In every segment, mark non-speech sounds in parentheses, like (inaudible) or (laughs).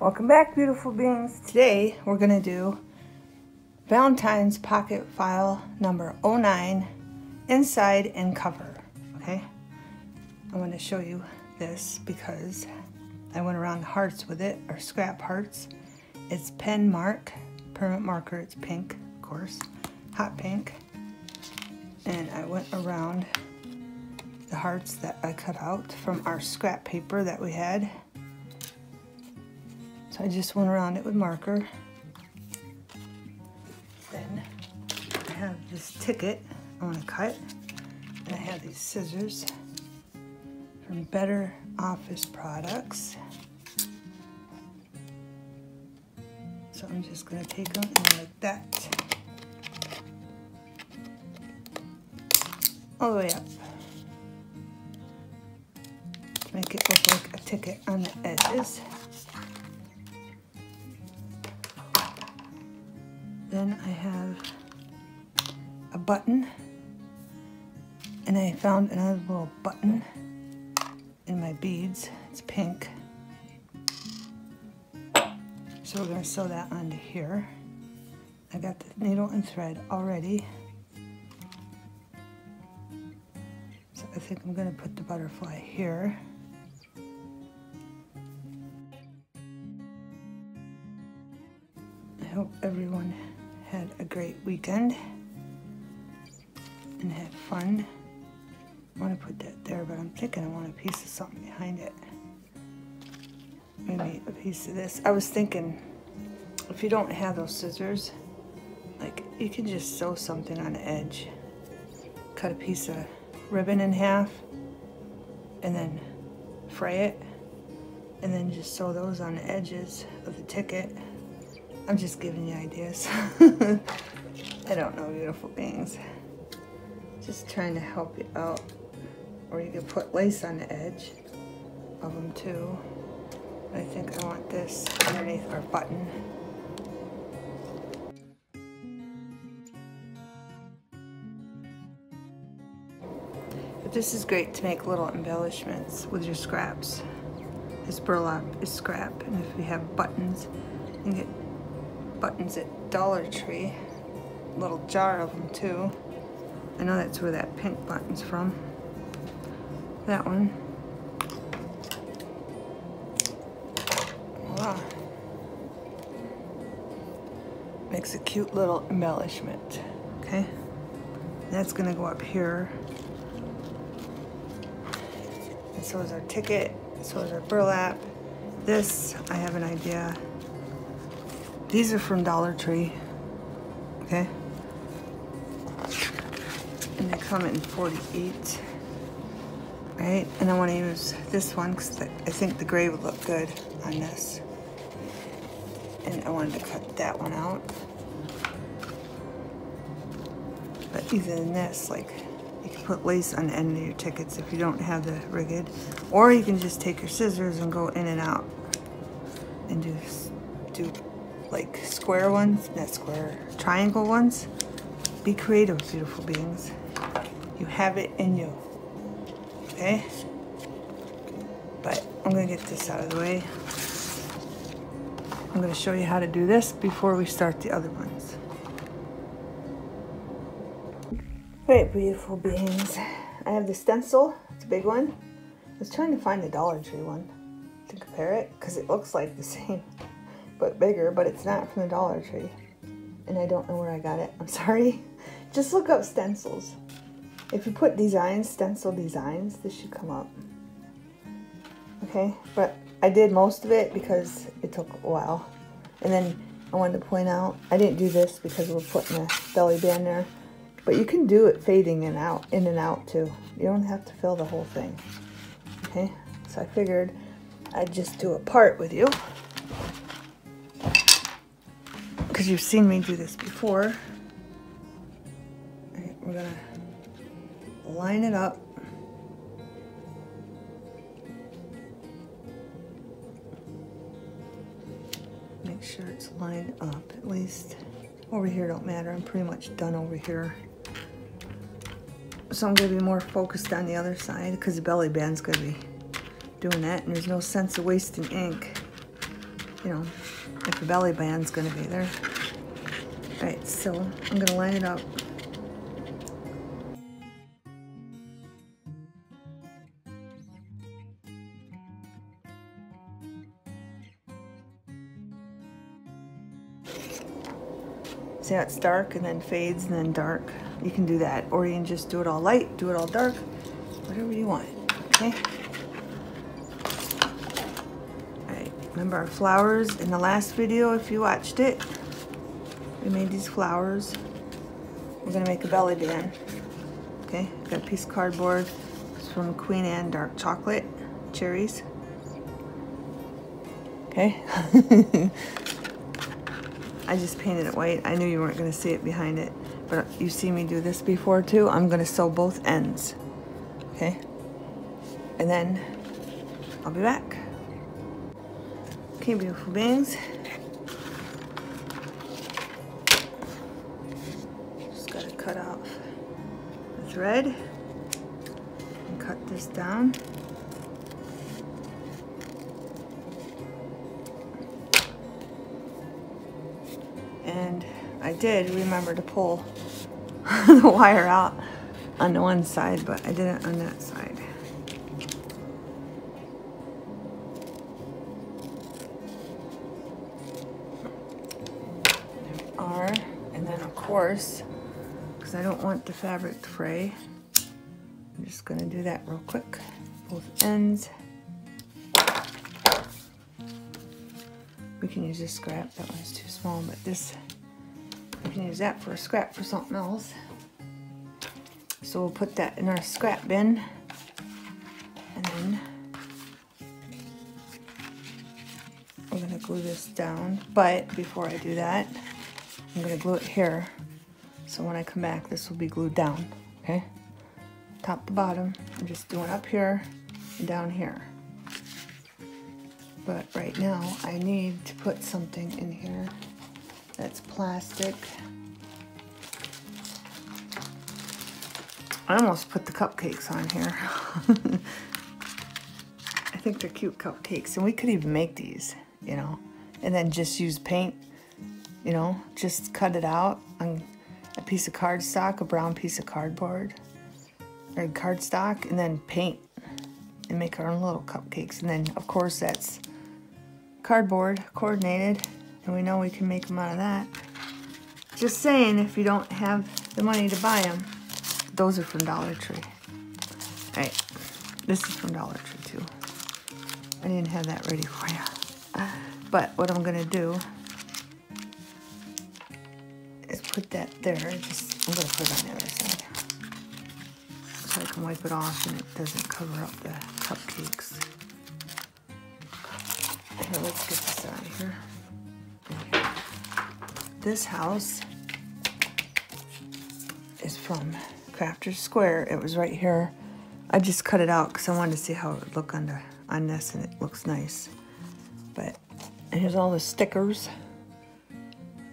Welcome back, beautiful beings. Today, we're going to do Valentine's Pocket File number 09, inside and cover, okay? I want to show you this because I went around hearts with it, or scrap hearts. It's pen mark, permanent marker, it's pink, of course, hot pink. And I went around the hearts that I cut out from our scrap paper that we had so I just went around it with marker. Then I have this ticket I want to cut. And I have these scissors from Better Office Products. So I'm just going to take them and like that. All the way up. Make it look like a ticket on the edges. Then I have a button and I found another little button in my beads. It's pink. So we're going to sew that onto here. I got the needle and thread already. So I think I'm going to put the butterfly here. I hope everyone great weekend and had fun. I want to put that there, but I'm thinking I want a piece of something behind it. Maybe a piece of this. I was thinking, if you don't have those scissors, like you can just sew something on the edge. Cut a piece of ribbon in half and then fray it and then just sew those on the edges of the ticket I'm just giving you ideas. (laughs) I don't know, beautiful beings. Just trying to help you out. Or you could put lace on the edge of them too. I think I want this underneath our button. But this is great to make little embellishments with your scraps. This burlap is scrap, and if you have buttons, you can get buttons at Dollar Tree. Little jar of them too. I know that's where that pink button's from. That one. Makes a cute little embellishment. Okay. That's gonna go up here. And so is our ticket, so is our burlap. This, I have an idea. These are from Dollar Tree, okay? And they come in 48, right? And I want to use this one because I think the gray would look good on this. And I wanted to cut that one out. But either than this, like, you can put lace on the end of your tickets if you don't have the rigged. Or you can just take your scissors and go in and out and do, do like square ones, not square, triangle ones. Be creative, beautiful beings. You have it in you, okay? But I'm gonna get this out of the way. I'm gonna show you how to do this before we start the other ones. Great, beautiful beings. I have the stencil, it's a big one. I was trying to find the Dollar Tree one to compare it because it looks like the same but bigger, but it's not from the Dollar Tree. And I don't know where I got it. I'm sorry. (laughs) Just look up stencils. If you put designs, stencil designs, this should come up. Okay, but I did most of it because it took a while. And then I wanted to point out, I didn't do this because we're putting a belly band there. But you can do it fading in out, in and out too. You don't have to fill the whole thing. Okay, so I figured I'd just do a part with you because you've seen me do this before. We're gonna line it up. Make sure it's lined up at least. Over here don't matter, I'm pretty much done over here. So I'm gonna be more focused on the other side because the belly band's gonna be doing that and there's no sense of wasting ink you know, if the belly band's gonna be there. All right, so I'm gonna line it up. See how it's dark and then fades and then dark? You can do that. Or you can just do it all light, do it all dark, whatever you want, okay? Remember our flowers in the last video if you watched it? We made these flowers. We're gonna make a belly band. Okay, got a piece of cardboard. It's from Queen Anne Dark Chocolate Cherries. Okay. (laughs) I just painted it white. I knew you weren't gonna see it behind it, but you see me do this before too. I'm gonna sew both ends, okay? And then I'll be back. Okay, beautiful beings. Just gotta cut off the thread and cut this down. and I did remember to pull (laughs) the wire out on the one side, but I didn't on that side. Course, because I don't want the fabric to fray, I'm just gonna do that real quick, both ends. We can use this scrap, that one's too small, but this, we can use that for a scrap for something else. So we'll put that in our scrap bin. And then I'm gonna glue this down. But before I do that, I'm gonna glue it here. So when I come back, this will be glued down, okay? Top to bottom. I'm just doing up here and down here. But right now, I need to put something in here that's plastic. I almost put the cupcakes on here. (laughs) I think they're cute cupcakes, and we could even make these, you know, and then just use paint, you know, just cut it out on a piece of cardstock, a brown piece of cardboard, or cardstock, and then paint and make our own little cupcakes. And then, of course, that's cardboard coordinated and we know we can make them out of that. Just saying if you don't have the money to buy them. Those are from Dollar Tree. Alright, this is from Dollar Tree too. I didn't have that ready for you. But what I'm gonna do put that there. Just I'm gonna put it on the other side. So I can wipe it off and it doesn't cover up the cupcakes. Here, let's get this out of here. This house is from Crafter's Square. It was right here. I just cut it out because I wanted to see how it would look on, the, on this, and it looks nice. But here's all the stickers.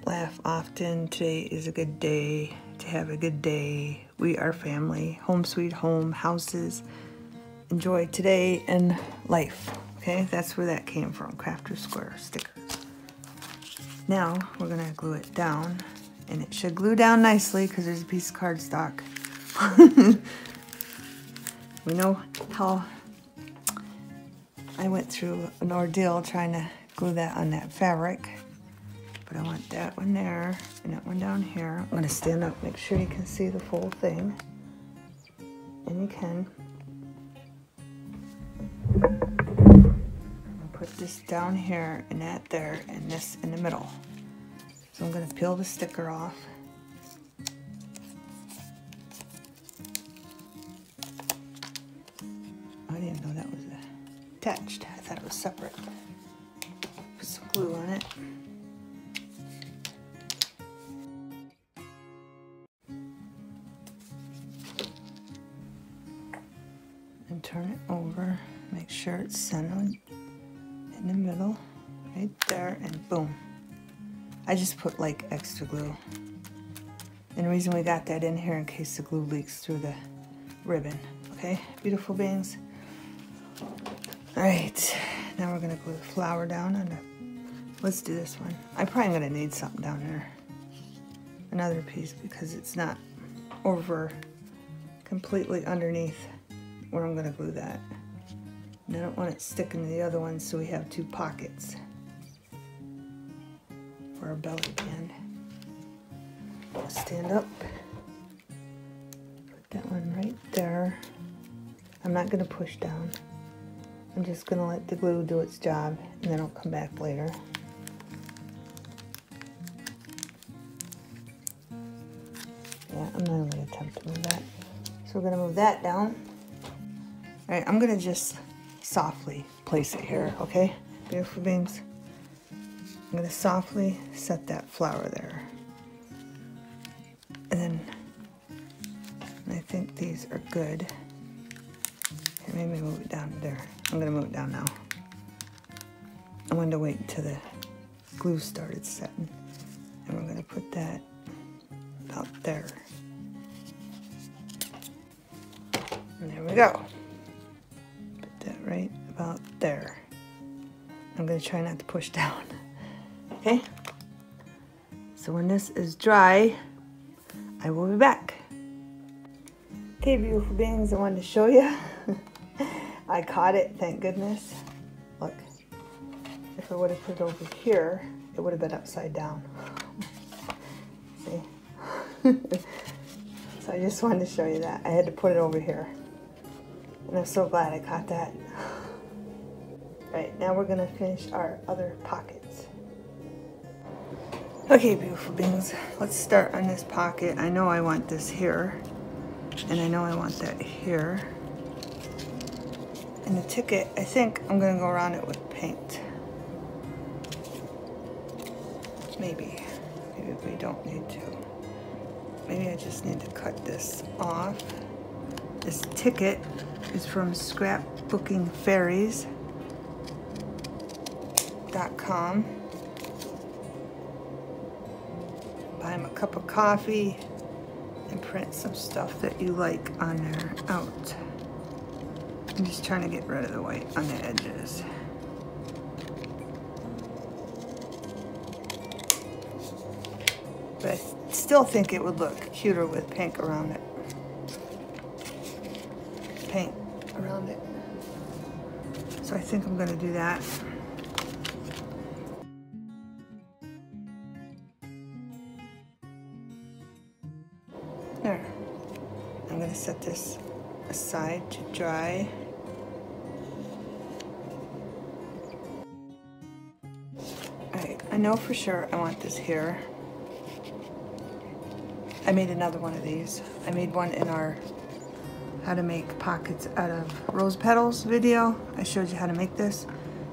Laugh often. Today is a good day to have a good day. We are family. Home sweet home. Houses. Enjoy today and life. Okay, that's where that came from, Crafter Square stickers. Now we're gonna glue it down and it should glue down nicely because there's a piece of cardstock. (laughs) we know how I went through an ordeal trying to glue that on that fabric. I want that one there and that one down here. I'm gonna stand up, make sure you can see the full thing. And you can. put this down here and that there and this in the middle. So I'm going to peel the sticker off. I didn't know that was attached. I thought it was separate. Put some glue on it. It's centered in the middle, right there, and boom. I just put like extra glue. And the reason we got that in here in case the glue leaks through the ribbon. Okay, beautiful beings. All right, now we're gonna glue the flower down on the let's do this one. I'm probably gonna need something down there. Another piece because it's not over completely underneath where I'm gonna glue that. And I don't want it sticking to the other one so we have two pockets for our belly band. Stand up. Put that one right there. I'm not gonna push down. I'm just gonna let the glue do its job and then I'll come back later. Yeah, I'm not gonna attempt to move that. So we're gonna move that down. All right, I'm gonna just softly place it here, okay? Beautiful beans. I'm gonna softly set that flower there. And then I think these are good. Here, maybe move it down there. I'm gonna move it down now. I'm going to wait until the glue started setting. And we're gonna put that about there. And there we go. Try not to push down. Okay? So when this is dry, I will be back. Okay, beautiful beings, I wanted to show you. (laughs) I caught it, thank goodness. Look, if I would have put it over here, it would have been upside down. (laughs) See? (laughs) so I just wanted to show you that. I had to put it over here. And I'm so glad I caught that. Now we're gonna finish our other pockets. Okay, beautiful beings, let's start on this pocket. I know I want this here, and I know I want that here. And the ticket, I think I'm gonna go around it with paint. Maybe, maybe we don't need to. Maybe I just need to cut this off. This ticket is from Buy him a cup of coffee and print some stuff that you like on there out. I'm just trying to get rid of the white on the edges. But I still think it would look cuter with pink around it. Paint around it. So I think I'm gonna do that. Set this aside to dry. Alright, I know for sure I want this here. I made another one of these. I made one in our how to make pockets out of rose petals video. I showed you how to make this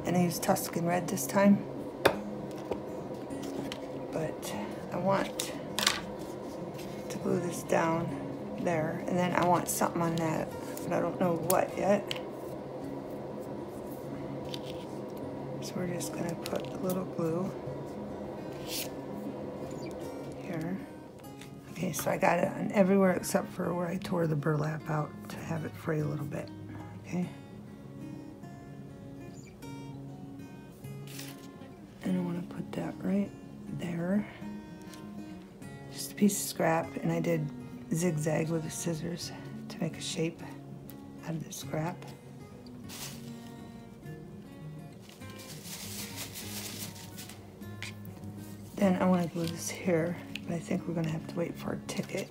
and I used Tuscan Red this time. Something on that but I don't know what yet. So we're just gonna put a little glue here. Okay, so I got it on everywhere except for where I tore the burlap out to have it fray a little bit, okay? And I wanna put that right there. Just a piece of scrap, and I did zigzag with the scissors make a shape out of the scrap. Then I want to glue this here, but I think we're going to have to wait for our ticket.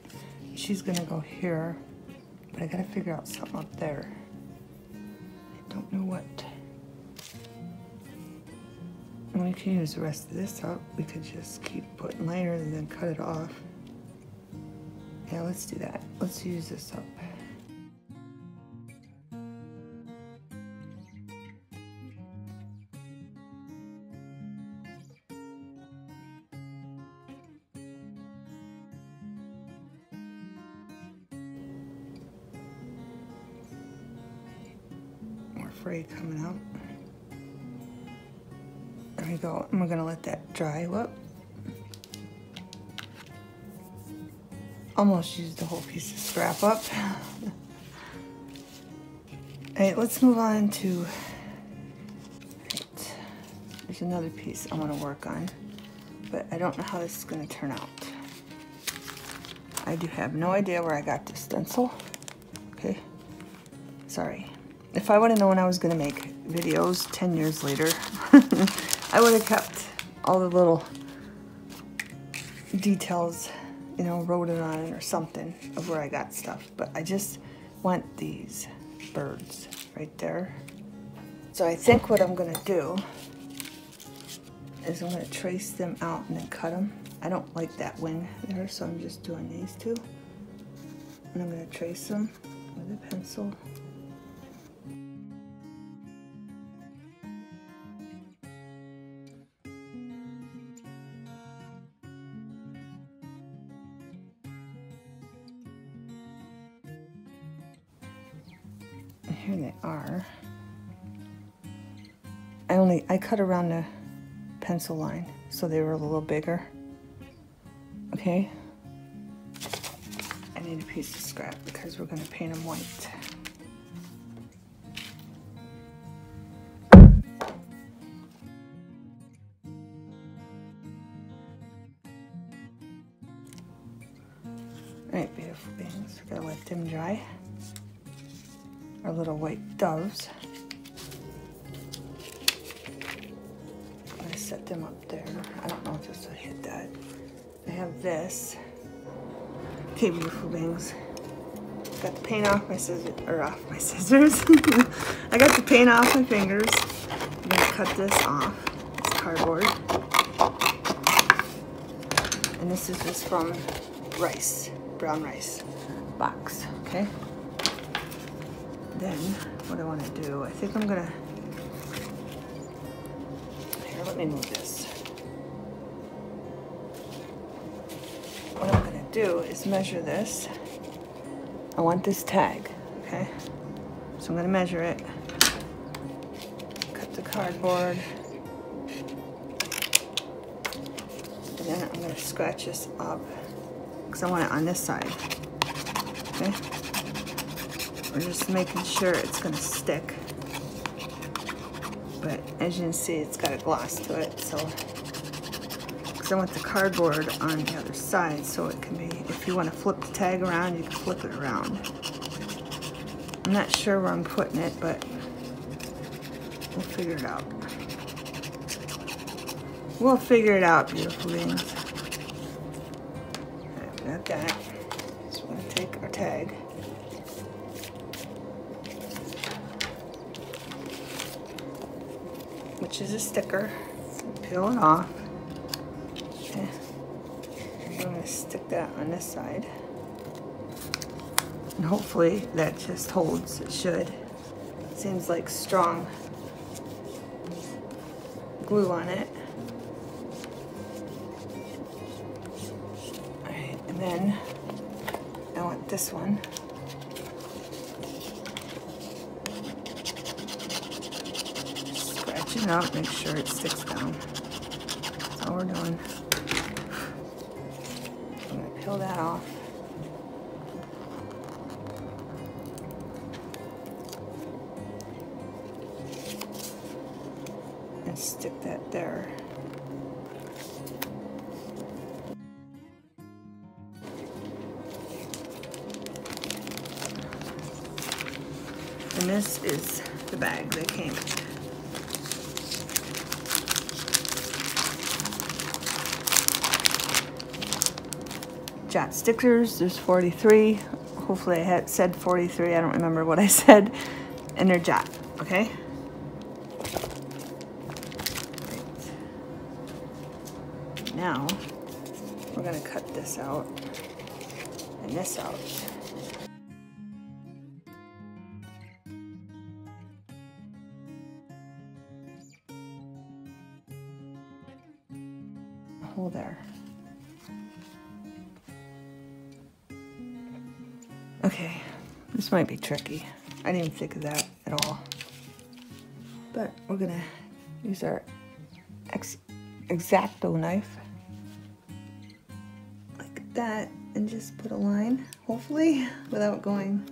She's going to go here, but I got to figure out something up there. I don't know what. And we can use the rest of this up. We could just keep putting layers and then cut it off. Yeah, let's do that. Let's use this up. Coming out. There we go. And we're gonna let that dry. Whoop. Almost used the whole piece of scrap up. (laughs) All right, let's move on to, right, there's another piece I want to work on, but I don't know how this is to turn out. I do have no idea where I got this stencil. Okay, sorry. If I would have known I was going to make videos 10 years later, (laughs) I would have kept all the little details, you know, wrote it on it or something of where I got stuff. But I just want these birds right there. So I think what I'm gonna do is I'm gonna trace them out and then cut them. I don't like that wing there, so I'm just doing these two. And I'm gonna trace them with a pencil. Here they are. I only, I cut around the pencil line so they were a little bigger. Okay. I need a piece of scrap because we're gonna paint them white. Doves. I set them up there. I don't know if this will hit that. I have this. Okay, beautiful beings. Got the paint off my scissors, or off my (laughs) scissors. I got the paint off my fingers. I'm gonna cut this off. It's cardboard. And this is just from rice, brown rice box, okay? then what I want to do, I think I'm gonna, here, let me move this. What I'm gonna do is measure this. I want this tag, okay? So I'm gonna measure it, cut the cardboard, and then I'm gonna scratch this up because I want it on this side, okay? We're just making sure it's gonna stick. But as you can see, it's got a gloss to it, so because I want the cardboard on the other side so it can be, if you want to flip the tag around, you can flip it around. I'm not sure where I'm putting it, but we'll figure it out. We'll figure it out, beautiful beings. Right, got that. Which is a sticker. Peel it off. Okay. I'm going to stick that on this side. And hopefully that just holds. It should. Seems like strong glue on it. Alright, and then I want this one. it out, make sure it sticks down. That's all we're doing. Stickers, there's 43. Hopefully I had said 43, I don't remember what I (laughs) said. And they're okay? Now, we're gonna cut this out and this out. This might be tricky. I didn't think of that at all. But we're gonna use our X X-Acto knife like that and just put a line, hopefully, without going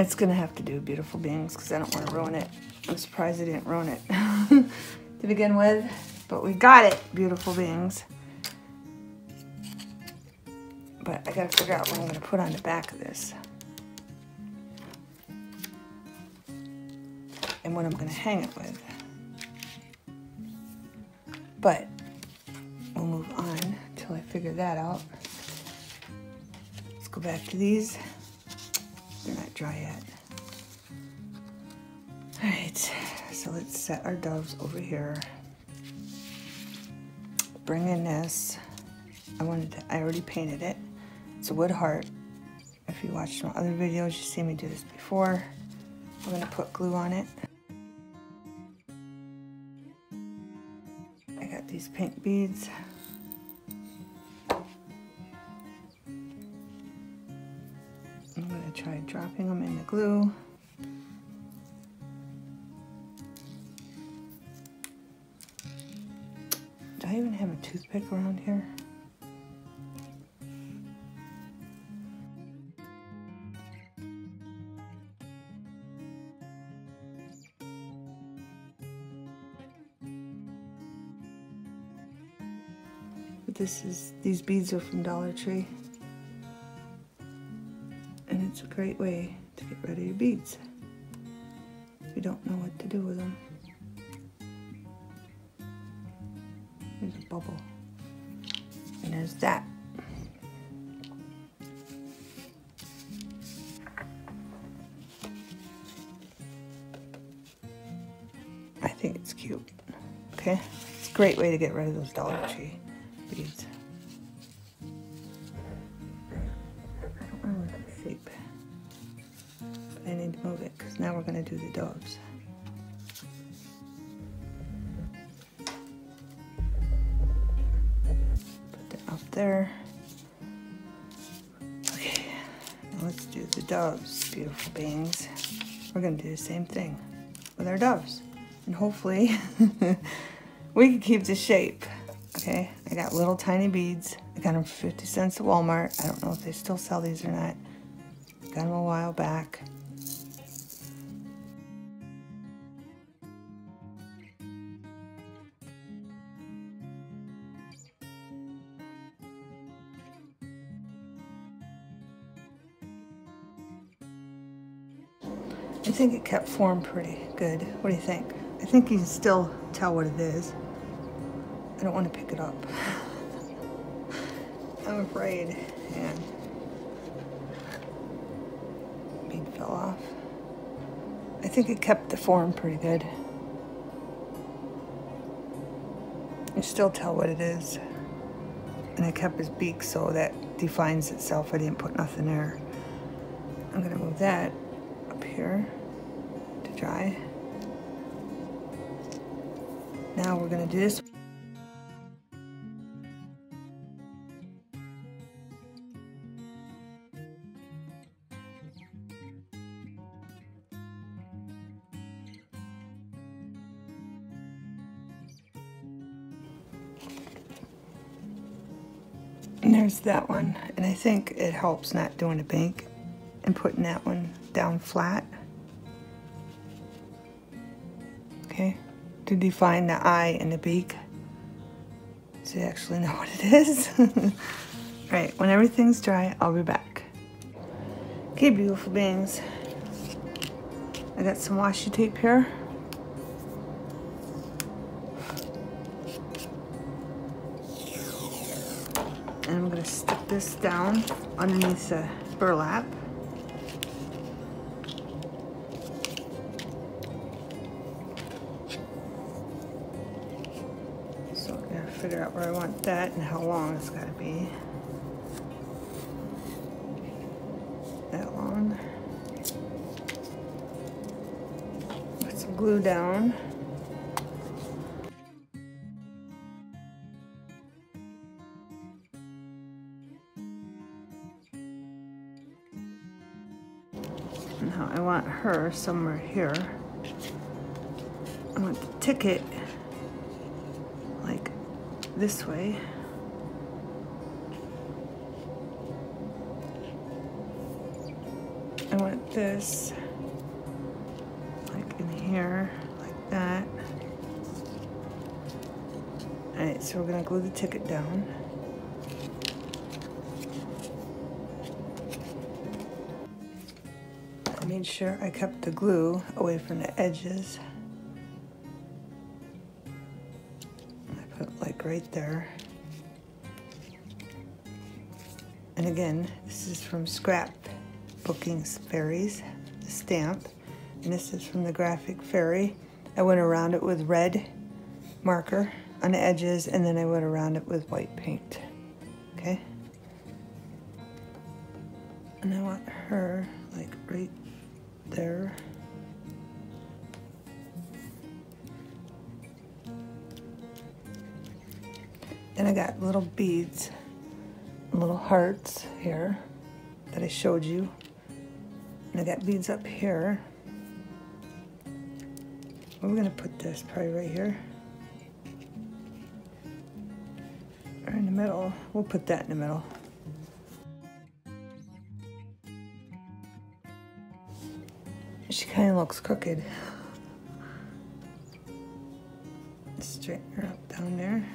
it's gonna have to do Beautiful Beings because I don't want to ruin it. I'm surprised I didn't ruin it (laughs) to begin with. But we got it, Beautiful Beings. But I gotta figure out what I'm gonna put on the back of this. And what I'm gonna hang it with. But we'll move on until I figure that out. Let's go back to these. Dry yet. All right, so let's set our doves over here. Bring in this. I wanted to, I already painted it. It's a wood heart. If you watched my other videos, you see me do this before. I'm gonna put glue on it. I got these pink beads. I'm gonna try dropping them in the glue. Do I even have a toothpick around here? This is, these beads are from Dollar Tree. It's a great way to get rid of your beads. If you don't know what to do with them. There's a bubble. And there's that. I think it's cute. Okay? It's a great way to get rid of those Dollar Tree We're to do the same thing with our doves. And hopefully (laughs) we can keep the shape. Okay, I got little tiny beads. I got them for 50 cents at Walmart. I don't know if they still sell these or not. Got them a while back. I think it kept form pretty good. What do you think? I think you can still tell what it is. I don't want to pick it up. (laughs) I'm afraid. And bead fell off. I think it kept the form pretty good. You still tell what it is. And I kept his beak so that defines itself. I didn't put nothing there. I'm gonna move that here to dry. Now we're gonna do this. And there's that one. And I think it helps not doing a bank and putting that one down flat. To define the eye and the beak. So you actually know (laughs) what it is. (laughs) Alright, when everything's dry, I'll be back. Okay, beautiful beings. I got some washi tape here. And I'm gonna stick this down underneath the burlap. That and how long it's gotta be. That long. Put some glue down. Now I want her somewhere here. I want the ticket this way. I want this like in here, like that. Alright, so we're gonna glue the ticket down. I made sure I kept the glue away from the edges. Right there. And again, this is from Scrap Bookings Fairies, the stamp. And this is from the Graphic Fairy. I went around it with red marker on the edges and then I went around it with white paint. Hearts here that I showed you. And I got beads up here. We're gonna put this? Probably right here. Or in the middle. We'll put that in the middle. She kind of looks crooked. Straighten her up down there.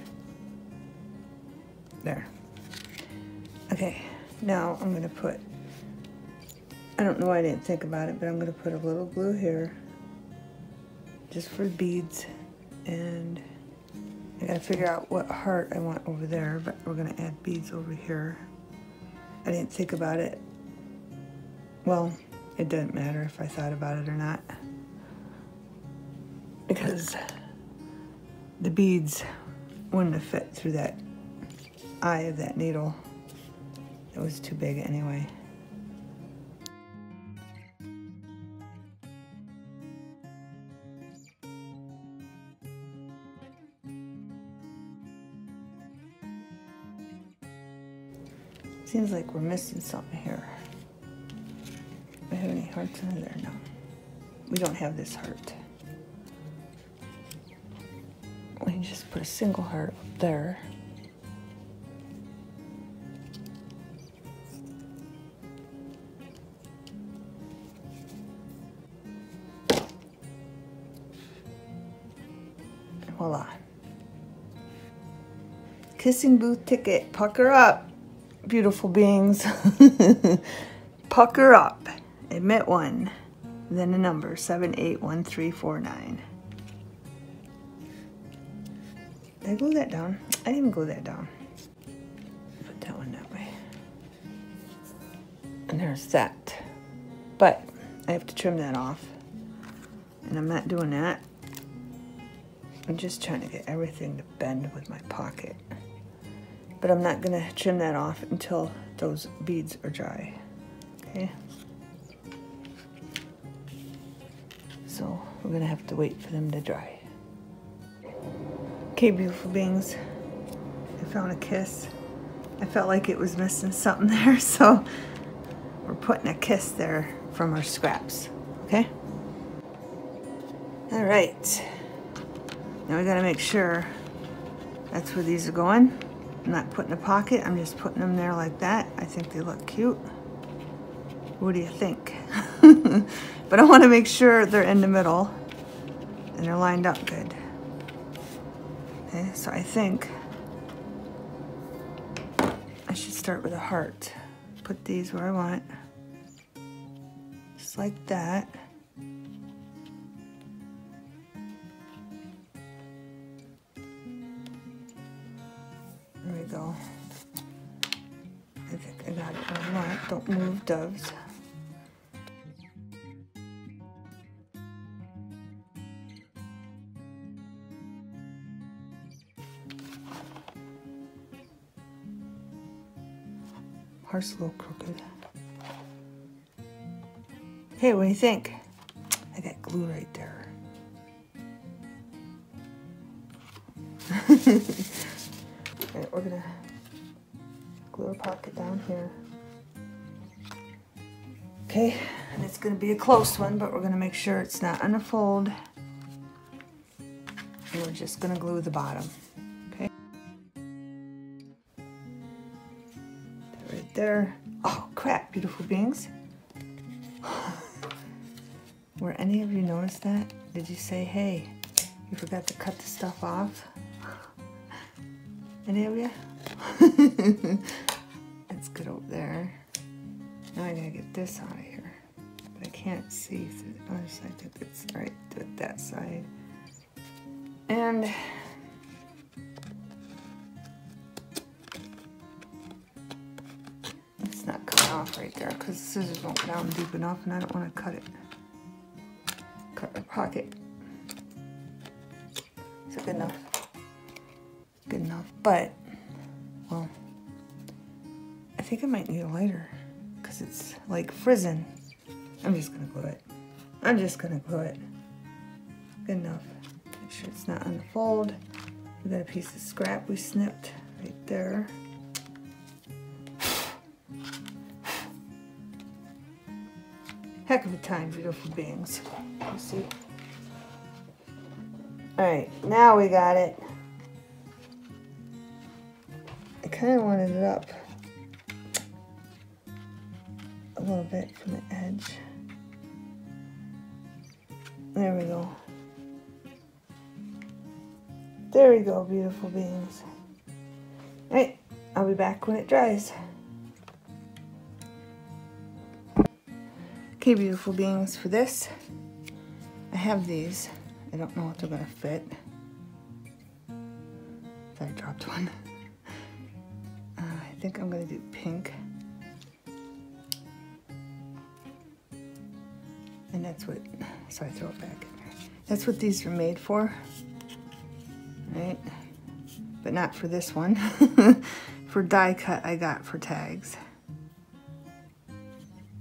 There. Okay, now I'm gonna put, I don't know why I didn't think about it, but I'm gonna put a little glue here just for beads and I gotta figure out what heart I want over there, but we're gonna add beads over here. I didn't think about it. Well, it doesn't matter if I thought about it or not. Because the beads wouldn't have fit through that eye of that needle. It was too big anyway. Seems like we're missing something here. Do we have any hearts in there? No. We don't have this heart. We can just put a single heart up there. Kissing booth ticket. Pucker up, beautiful beings. (laughs) Pucker up. Admit one. Then a number 781349. Did I glue that down? I didn't glue that down. Put that one that way. And there's that. But I have to trim that off. And I'm not doing that. I'm just trying to get everything to bend with my pocket. But I'm not gonna trim that off until those beads are dry, okay? So we're gonna have to wait for them to dry. Okay, beautiful beings, I found a kiss. I felt like it was missing something (laughs) there, so we're putting a kiss there from our scraps, okay? All right. Now we gotta make sure that's where these are going. I'm not putting a pocket, I'm just putting them there like that. I think they look cute. What do you think? (laughs) but I wanna make sure they're in the middle and they're lined up good. Okay, so I think I should start with a heart. Put these where I want. Just like that. Go. I got. Don't move, doves. Heart's a little crooked. Hey, what do you think? I got glue right there. (laughs) here. Okay, and it's gonna be a close one, but we're gonna make sure it's not on the fold. And we're just gonna glue the bottom, okay? Right there. Oh, crap, beautiful beings. (laughs) Were any of you notice that? Did you say, hey, you forgot to cut the stuff off? (laughs) Any of you? (laughs) this out of here. But I can't see through the other side. It's right to that side. And it's not coming off right there because the scissors won't go down deep enough and I don't want to cut it. Cut the pocket. Is it good enough? Good enough, but, well, I think I might need a lighter it's like frizzing. I'm just gonna glue it. I'm just gonna glue it. Good enough. Make sure it's not on the fold. We got a piece of scrap we snipped right there. Heck of a time, beautiful beings. You see? Alright, now we got it. I kind of wanted it up bit from the edge. There we go. There we go, beautiful beings. Alright, I'll be back when it dries. Okay, beautiful beings, for this, I have these. I don't know if they're gonna fit. I dropped one. (laughs) Uh, I think I'm gonna do pink. That's what, so I throw it back. That's what these are made for, right? But not for this one. (laughs) for die cut I got for tags.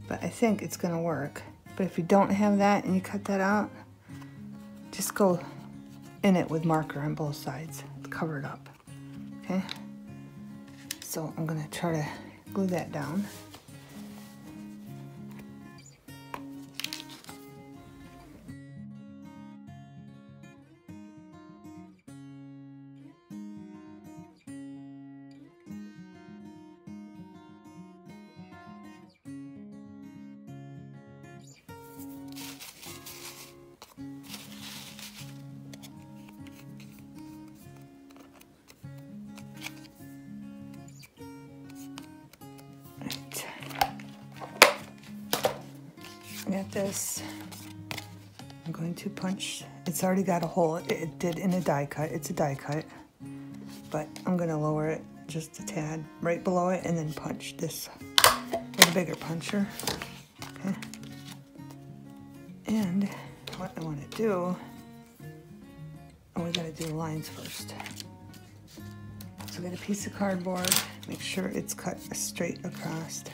But I think it's gonna work. But if you don't have that and you cut that out, just go in it with marker on both sides, cover it up, okay? So I'm gonna try to glue that down. Already got a hole. It, did in a die cut. It's a die cut. But I'm to lower it just a tad right below it and then punch this with a bigger puncher. Okay. And what I want to do, oh, we got to do the lines first. So get a piece of cardboard, make sure it's cut straight across.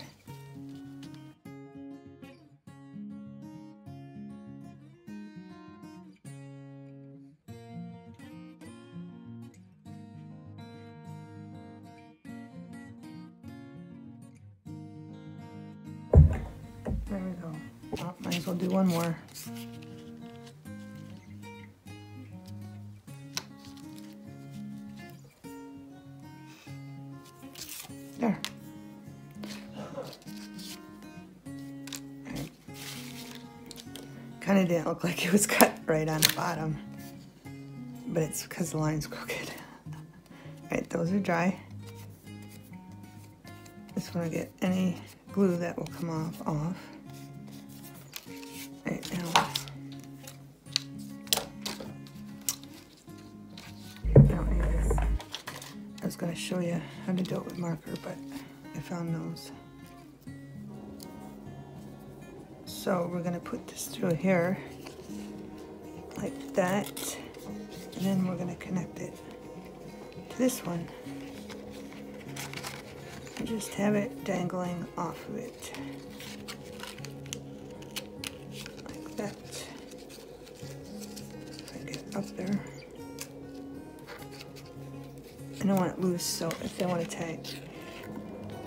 There we go. Oh, might as well do one more. There. Kind of didn't look like it was (laughs) cut right on the bottom, but it's because the line's (laughs) crooked. Right, those are dry. Just want to get any glue that will come off off. It with marker, but I found those. So we're to put this through here like that, and then we're to connect it to this one and just have it dangling off of it. Loose, so if they want to take,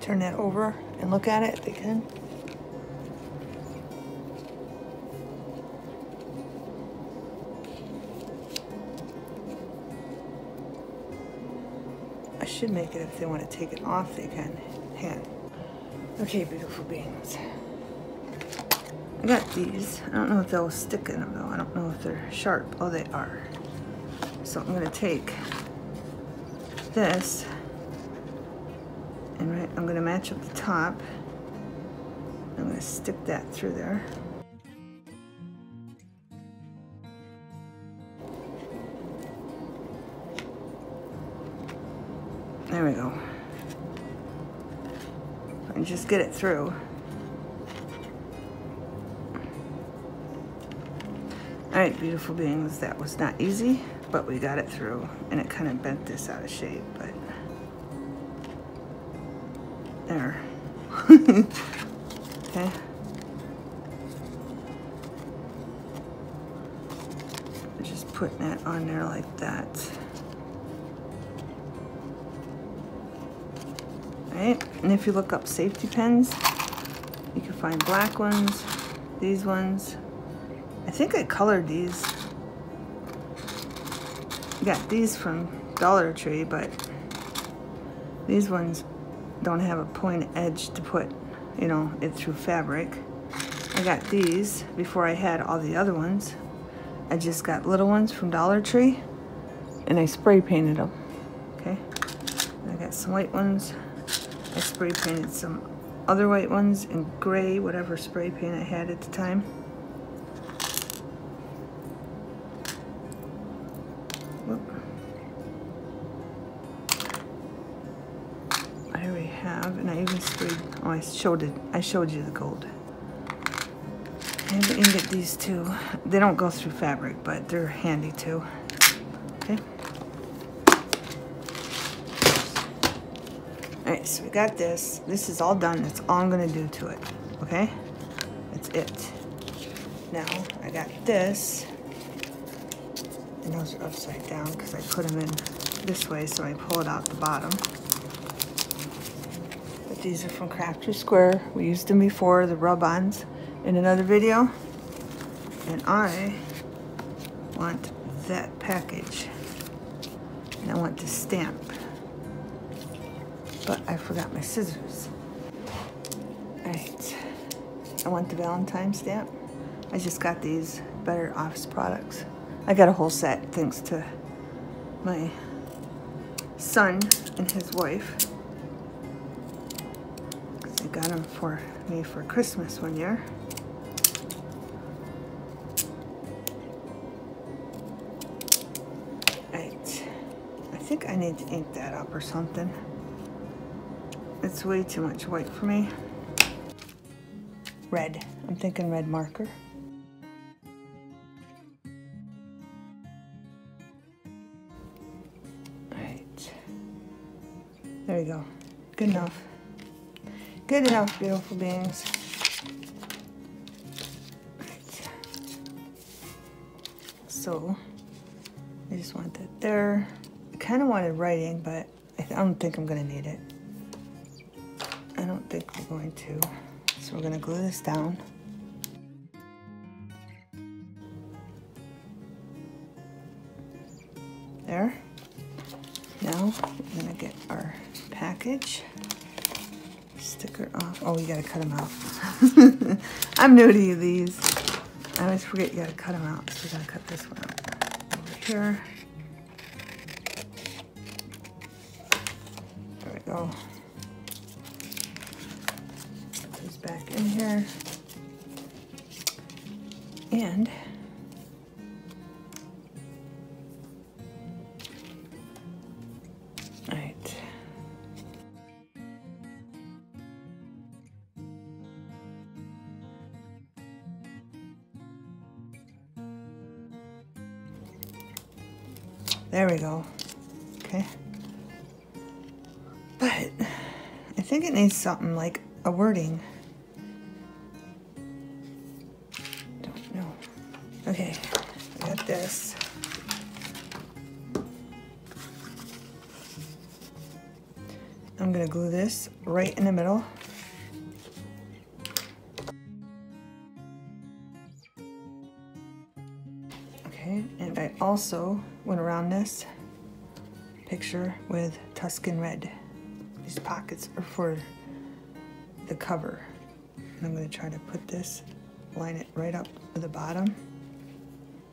turn that over and look at it, they can. I should make it if they want to take it off, they can. Hand. Okay, beautiful beings. I got these. I don't know if they'll stick in them though. I don't know if they're sharp. Oh, they are. So I'm gonna take this and right, I'm gonna match up the top. I'm gonna stick that through there. There we go. And just get it through. All right, beautiful beings, that was not easy, but we got it through and it kind of bent this out of shape, but there. (laughs) okay. Just putting that on there like that. Right, and if you look up safety pins, you can find black ones, these ones, I think I colored these. Got these from Dollar Tree, but these ones don't have a point edge to put, you know, it through fabric. I got these before I had all the other ones. I just got little ones from Dollar Tree and I spray painted them, okay? I got some white ones. I spray painted some other white ones in gray, whatever spray paint I had at the time. Showed it. I showed you the gold. And get these too. They don't go through fabric, but they're handy too. Okay. Alright, so we got this. This is all done. That's all I'm to do to it. Okay? That's it. Now, I got this. And those are upside down because I put them in this way so I pull it out the bottom. These are from Crafter's Square. We used them before, the rub-ons, in another video. And I want that package. And I want the stamp. But I forgot my scissors. Alright. I want the Valentine stamp. I just got these Better Office products. I got a whole set thanks to my son and his wife got them for me for Christmas one year. Right. I think I need to ink that up or something. It's way too much white for me. Red. I'm thinking red marker. There you go. Good enough. Good enough, beautiful beings. So, I just want that there. I kind of wanted writing, but I don't think I'm going to need it. I don't think we're going to. So we're going to glue this down. There. Now, we're going to get our package sticker off. Oh, you gotta cut them out. (laughs) I'm new to you, these. I always forget you gotta cut them out. So we gotta cut this one out. Over here. Something like a wording. Don't know. Okay, I got this. I'm gonna glue this right in the middle. Okay, and I also went around this picture with Tuscan Red. These pockets are for the cover. And I'm gonna try to put this line it right up to the bottom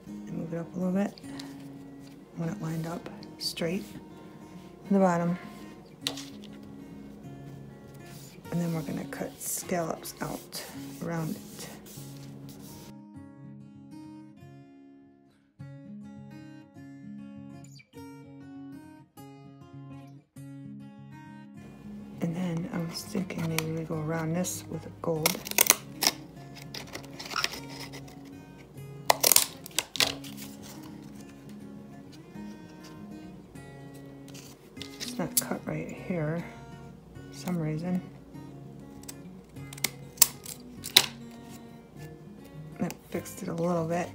and move it up a little bit. I want it lined up straight to the bottom. And then we're gonna cut scallops out around it. And then I was thinking maybe we go around this with a gold. It's not cut right here for some reason. That fixed it a little bit,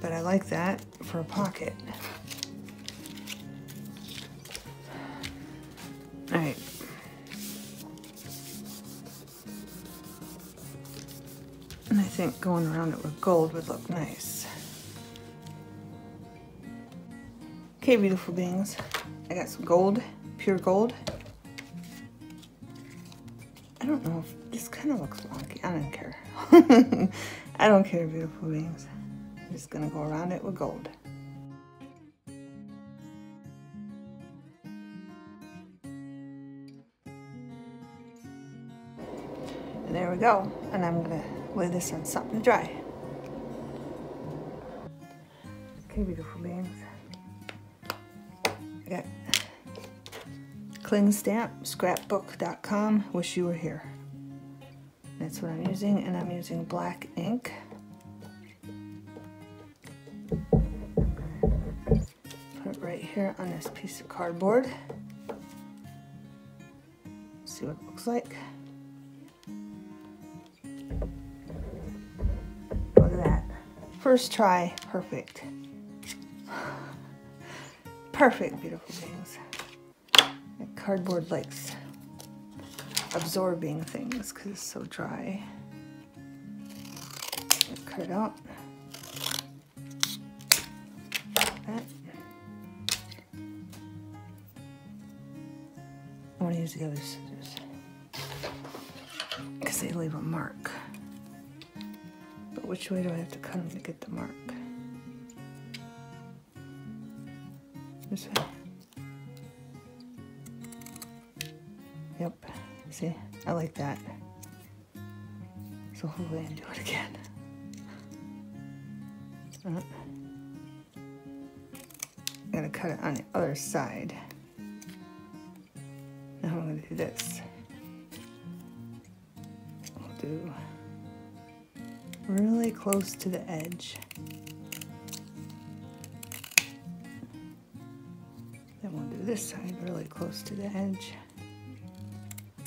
but I like that for a pocket. Think going around it with gold would look nice. Okay, beautiful beings. I got some gold, pure gold. I don't know if this kind of looks wonky. I don't care. (laughs) I don't care, beautiful beings. I'm just gonna go around it with gold. And there we go. And I'm gonna lay this on something to dry. Okay, beautiful beings. I got cling stamp, scrapbook.com, wish you were here. That's what I'm using, and I'm using black ink. Put it right here on this piece of cardboard. See what it looks like. First try, perfect. Perfect, beautiful things. Cardboard likes absorbing things because it's so dry. Cut it out. That. I want to use the other scissors because they leave a mark. Which way do I have to cut them to get the mark? This way. Yep. See, I like that. So hopefully I do it again. Uh, gonna cut it on the other side. Now I'm gonna do this. Close to the edge. Then we'll do this side really close to the edge.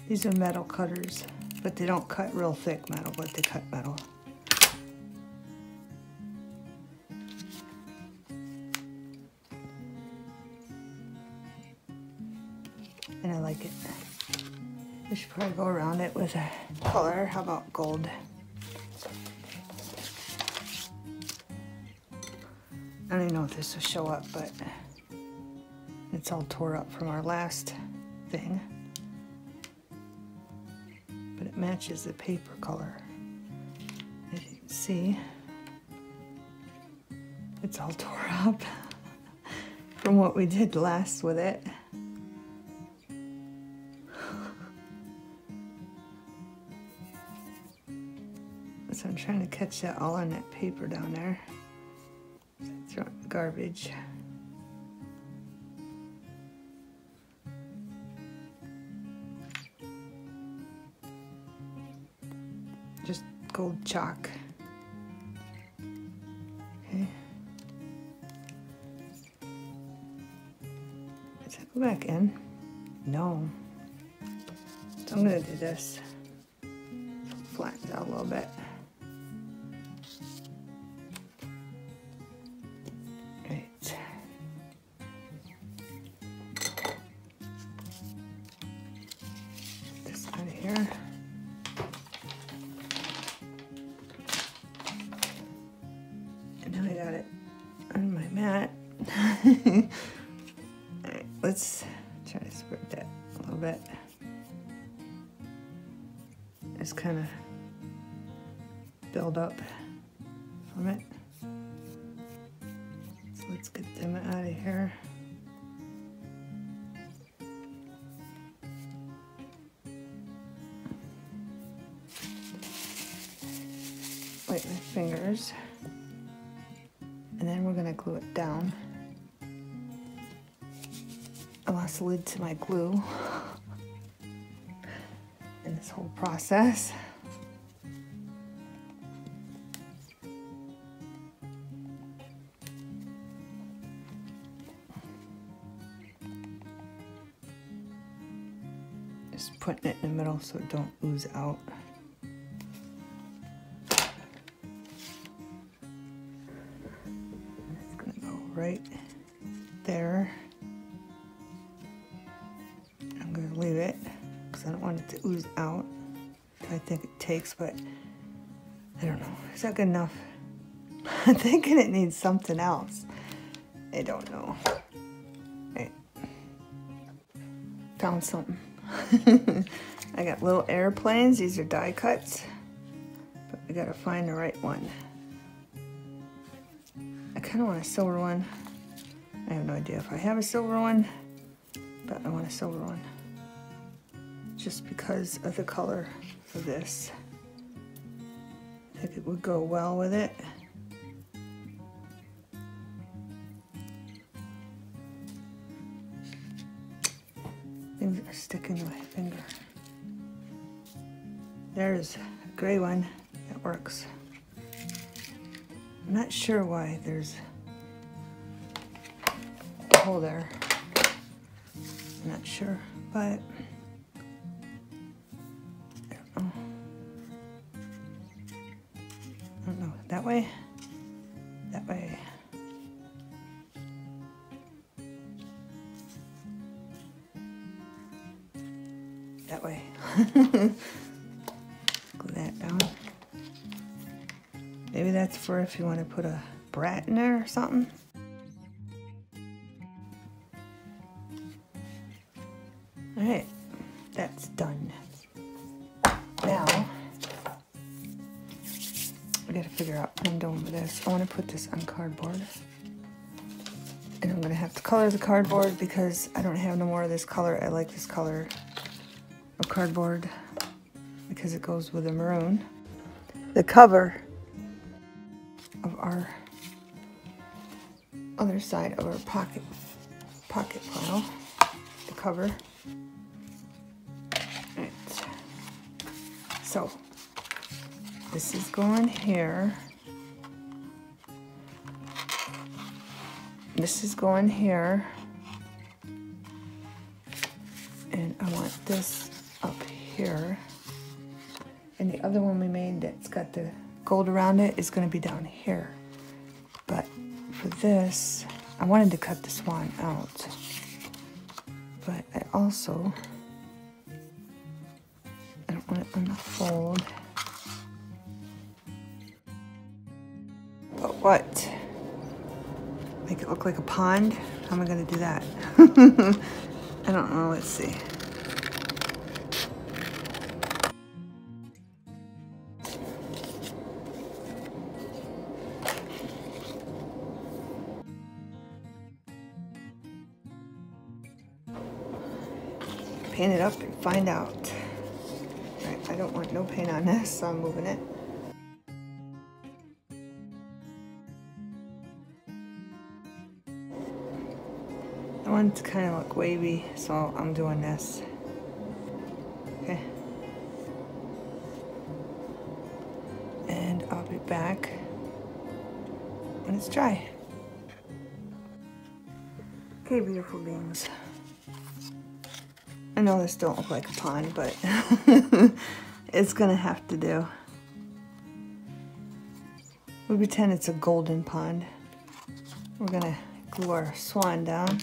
These are metal cutters, but they don't cut real thick metal, but they cut metal. And I like it. I should probably go around it with a color. How about gold? This will show up, but it's all tore up from our last thing. But it matches the paper color. As you can see, it's all (laughs) tore up from what we did last with it. (laughs) So I'm trying to catch that all on that paper down there. Garbage. Just gold chalk. Okay. Does that go back in? No. So I'm gonna do this. Flatten out a little bit. Lid to my glue in this whole process. Just putting it in the middle so it don't ooze out. Takes, but I don't know. Is that good enough? (laughs) I'm thinking it needs something else. I don't know. I Found something. (laughs) I got little airplanes. These are die cuts. But I gotta find the right one. I kind of want a silver one. I have no idea if I have a silver one, but I want a silver one. Just because of the color of this. Would go well with it. Things are sticking to my finger. There's a gray one that works. I'm not sure why there's a hole there. I'm not sure, but if you want to put a brad in there or something. All right, that's done. Now, I gotta figure out what I'm doing with this. I want to put this on cardboard. And I'm gonna have to color the cardboard because I don't have no more of this color. I like this color of cardboard because it goes with the maroon. The cover of our other side of our pocket pocket file. The cover. Right. So this is going here. This is going here. And I want this up here. And the other one we made that's got the gold around it is going to be down here. But for this, I wanted to cut the swan out. But I also, I don't want it on the fold. But what? Make it look like a pond? How am I going to do that? (laughs) I don't know. Let's see. Find out. Right, I don't want no paint on this, so I'm moving it. I want it to kind of look wavy, so I'm doing this. Okay. And I'll be back when it's dry. Okay, beautiful beings. Know this don't look like a pond, but (laughs) it's gonna have to do. We pretend it's a golden pond. We're gonna glue our swan down.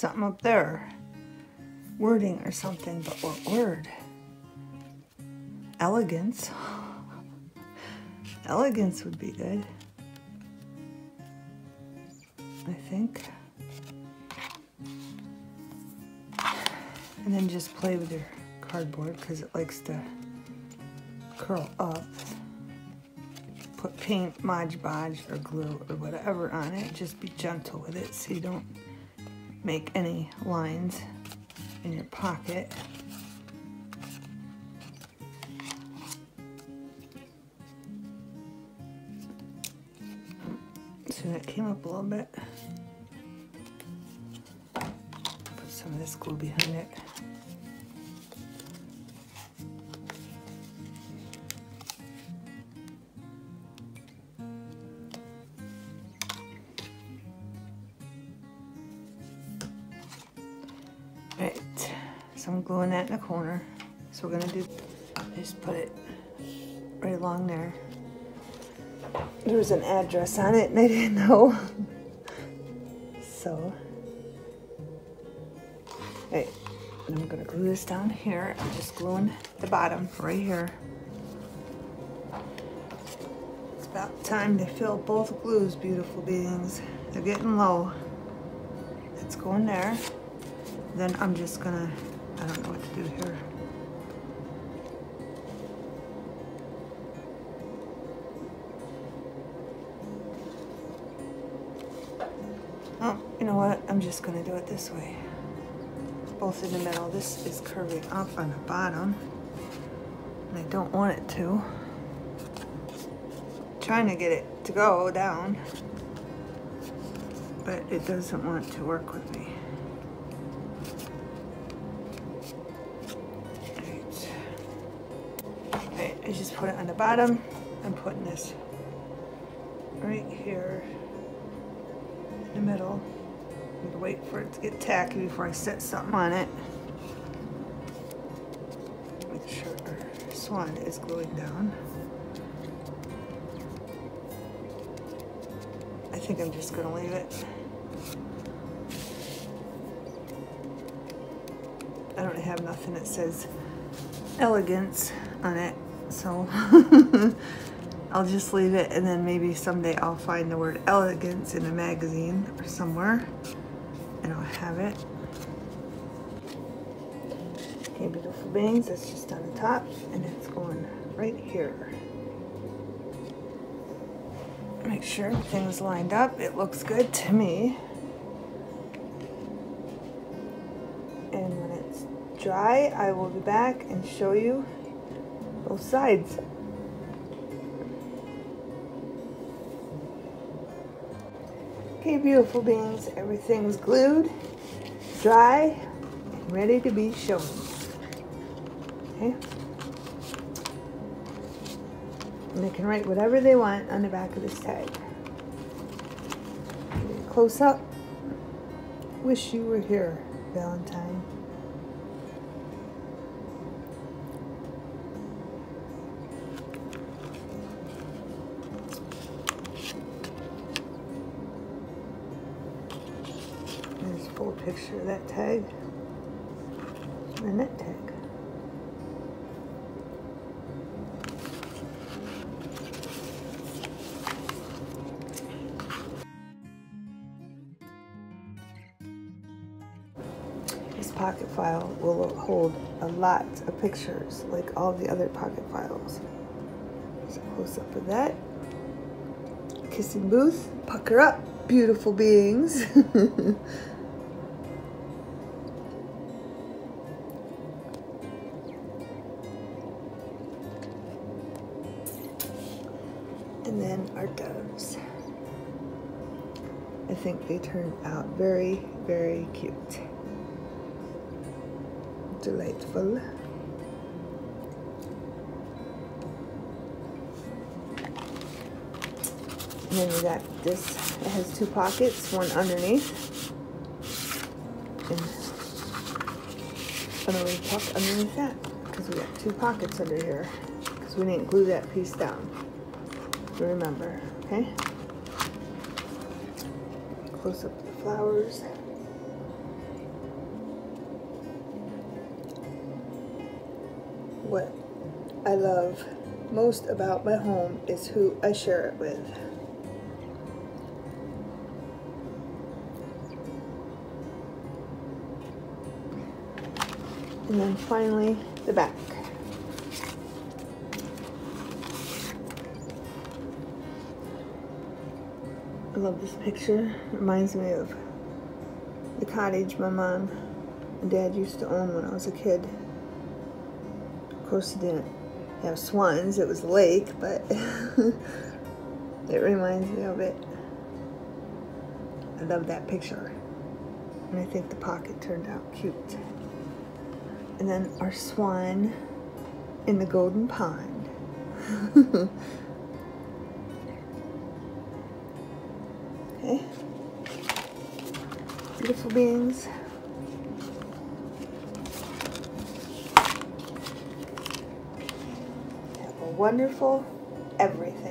Something up there. Wording or something, but what word? elegance. (laughs) Elegance would be good. I think. And then just play with your cardboard because it likes to curl up. Put paint, Mod Podge, or glue or whatever on it. Just be gentle with it so you don't make any lines in your pocket. So that came up a little bit. Put some of this glue behind it. So I'm gluing that in the corner. So we're gonna do, just put it right along there. There was an address on it and I didn't know. so, and I'm gonna glue this down here. I'm just gluing the bottom right here. It's about time to fill both glues, beautiful beings. They're getting low. It's going there. Then I'm just gonna, I'm just gonna do it this way. Both in the middle. This is curving up on the bottom. And I don't want it to. trying to get it to go down. But it doesn't want to work with me. All right, I just put it on the bottom. I'm putting this for it to get tacky before I set something on it. Make sure our swan is gluing down. I think I'm just gonna leave it. I don't have nothing that says elegance on it so (laughs) I'll just leave it and then maybe someday I'll find the word elegance in a magazine or somewhere and I'll have it. Okay, beautiful beings, that's just on the top and it's going right here. Make sure everything's lined up. It looks good to me. And when it's dry, I will be back and show you both sides. Okay, beautiful beings, everything's glued, dry, and ready to be shown. Okay? And they can write whatever they want on the back of this tag. Close up. Wish you were here, Valentine. Picture of that tag and that tag. This pocket file will hold a lot of pictures like all the other pocket files. So close up of that. Kissing booth, pucker up, beautiful beings. (laughs) doves. I think they turned out very, very cute. Delightful. And then we got this, it has two pockets, one underneath. And another tuck underneath that. Because we got two pockets under here. Because we didn't glue that piece down remember, okay? Close up the flowers. What I love most about my home is who I share it with. And then finally, the back. This picture. Reminds me of the cottage my mom and dad used to own when I was a kid. Of course, it didn't have swans, it was a lake, but (laughs) it reminds me of it. I love that picture. And I think the pocket turned out cute. And then our swan in the golden pond. (laughs) Beautiful beings. Have a wonderful everything.